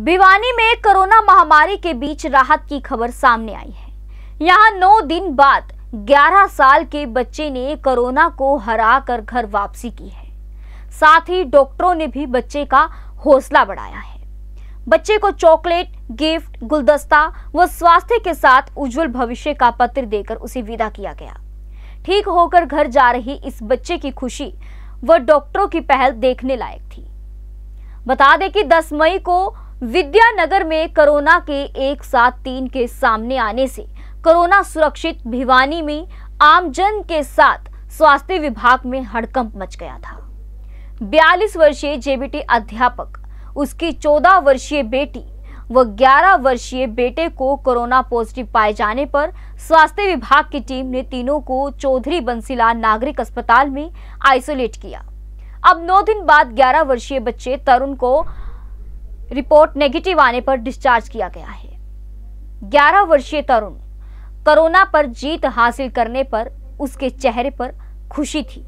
भिवानी में कोरोना महामारी के बीच राहत की खबर सामने आई है। यहाँ नौ दिन बाद 11 साल के बच्चे ने कोरोना को हरा कर घर वापसी की है। साथ ही डॉक्टरों ने भी बच्चे का हौसला बढ़ाया है। बच्चे को चॉकलेट, गिफ्ट, गुलदस्ता व स्वास्थ्य के साथ उज्जवल भविष्य का पत्र देकर उसे विदा किया गया। ठीक होकर घर जा रही इस बच्चे की खुशी व डॉक्टरों की पहल देखने लायक थी। बता दें कि 10 मई को विद्यानगर में कोरोना के एक साथ तीन के सामने आने से कोरोना सुरक्षित भिवानी में आमजन के साथ स्वास्थ्य विभाग में हड़कंप मच गया था। 42 वर्षीय जेबीटी अध्यापक, उसकी 14 वर्षीय बेटी व 11 वर्षीय बेटे को कोरोना पॉजिटिव पाए जाने पर स्वास्थ्य विभाग की टीम ने तीनों को चौधरी बंसीलाल नागरिक अस्पताल में आइसोलेट किया। अब नौ दिन बाद 11 वर्षीय बच्चे तरुण को रिपोर्ट नेगेटिव आने पर डिस्चार्ज किया गया है। 11 वर्षीय तरुण कोरोना पर जीत हासिल करने पर उसके चेहरे पर खुशी थी।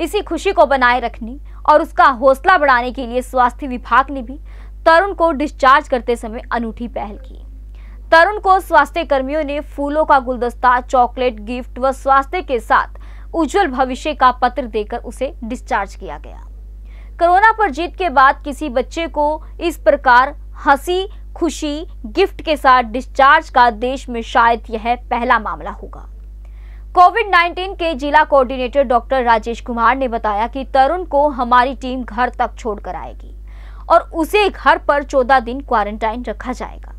इसी खुशी को बनाए रखने और उसका हौसला बढ़ाने के लिए स्वास्थ्य विभाग ने भी तरुण को डिस्चार्ज करते समय अनूठी पहल की। तरुण को स्वास्थ्य कर्मियों ने फूलों का गुलदस्ता, चॉकलेट गिफ्ट व स्वास्थ्य के साथ उज्जवल भविष्य का पत्र देकर उसे डिस्चार्ज किया गया। कोरोना पर जीत के बाद किसी बच्चे को इस प्रकार हँसी, खुशी, गिफ्ट के साथ डिस्चार्ज का देश में शायद यह पहला मामला होगा। कोविड 19 के जिला कोऑर्डिनेटर डॉक्टर राजेश कुमार ने बताया कि तरुण को हमारी टीम घर तक छोड़कर आएगी और उसे घर पर 14 दिन क्वारंटाइन रखा जाएगा।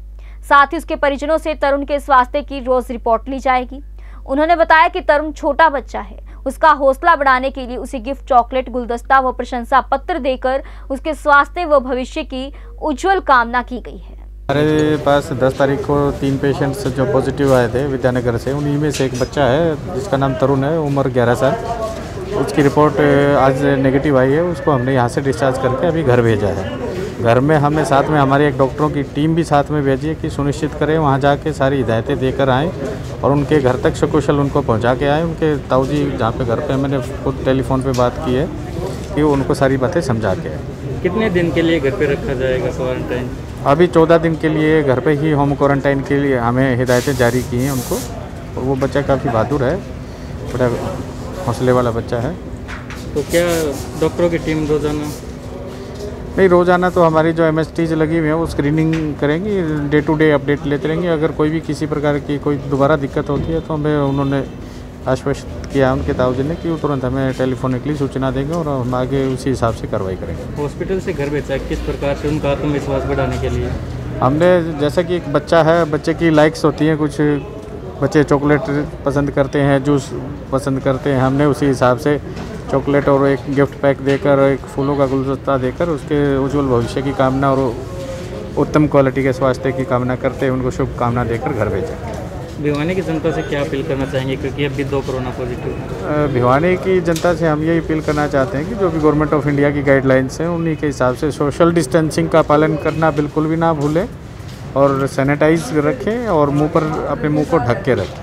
साथ ही उसके परिजनों से तरुण के स्वास्थ्य की रोज रिपोर्ट ली जाएगी। उन्होंने बताया कि तरुण छोटा बच्चा है। उसका हौसला बढ़ाने के लिए उसे गिफ्ट चॉकलेट, गुलदस्ता व प्रशंसा पत्र देकर उसके स्वास्थ्य व भविष्य की उज्जवल कामना की गई है। हमारे पास 10 तारीख को तीन पेशेंट्स जो पॉजिटिव आए थे विद्यानगर से, उन्हीं में से एक बच्चा है, जिसका नाम तरुण है, उम्र 11 साल। उसकी रिपोर्ट आज नेगेटिव आई है, उसको हमने यहाँ से डिस्चार्ज करके अभी घर भेजा है। घर में हमें साथ में हमारी एक डॉक्टरों की टीम भी साथ में भेजी है कि सुनिश्चित करें वहाँ जाके सारी हिदायतें देकर आएँ और उनके घर तक सकुशल उनको पहुँचा के आए। उनके ताऊ जी जहाँ पे घर पे मैंने खुद टेलीफोन पे बात की है कि वो उनको सारी बातें समझा के आए। कितने दिन के लिए घर पे रखा जाएगा क्वारंटाइन अभी चौदह दिन के लिए घर पे ही होम क्वारंटाइन के लिए हमें हिदायतें जारी की हैं उनको। और वो बच्चा काफ़ी बहादुर है बड़ा हौसले वाला बच्चा है। तो क्या डॉक्टरों की टीम रोज़ाना नहीं रोज़ाना तो हमारी जो एम लगी हुई है वो स्क्रीनिंग करेंगी डे टू डे अपडेट लेते रहेंगे। अगर कोई भी किसी प्रकार की कोई दोबारा दिक्कत होती है तो हमें उन्होंने आश्वस्त किया उनके ताऊजी ने कि वो तुरंत हमें टेलीफोनिकली सूचना देंगे और हम आगे उसी हिसाब से कार्रवाई करेंगे। हॉस्पिटल से घर भेजा किस प्रकार से उनका आत्मविश्वास बढ़ाने के लिए? हमने जैसा कि एक बच्चा है बच्चे की लाइक्स होती हैं कुछ बच्चे चॉकलेट पसंद करते हैं जूस पसंद करते हैं हमने उसी हिसाब से चॉकलेट और एक गिफ्ट पैक देकर एक फूलों का गुलदस्ता देकर उसके उज्जवल भविष्य की कामना और उत्तम क्वालिटी के स्वास्थ्य की कामना करते उनको शुभकामना देकर घर भेजें। भिवानी की जनता से क्या अपील करना चाहेंगे? क्योंकि अभी दो कोरोना पॉजिटिव भिवानी की जनता से हम यही अपील करना चाहते हैं कि जो भी गवर्नमेंट ऑफ़ इंडिया की गाइडलाइंस हैं उन्हीं के हिसाब से सोशल डिस्टेंसिंग का पालन करना बिल्कुल भी ना भूलें और सैनिटाइज रखें और मुँह पर अपने मुँह को ढक के रखें।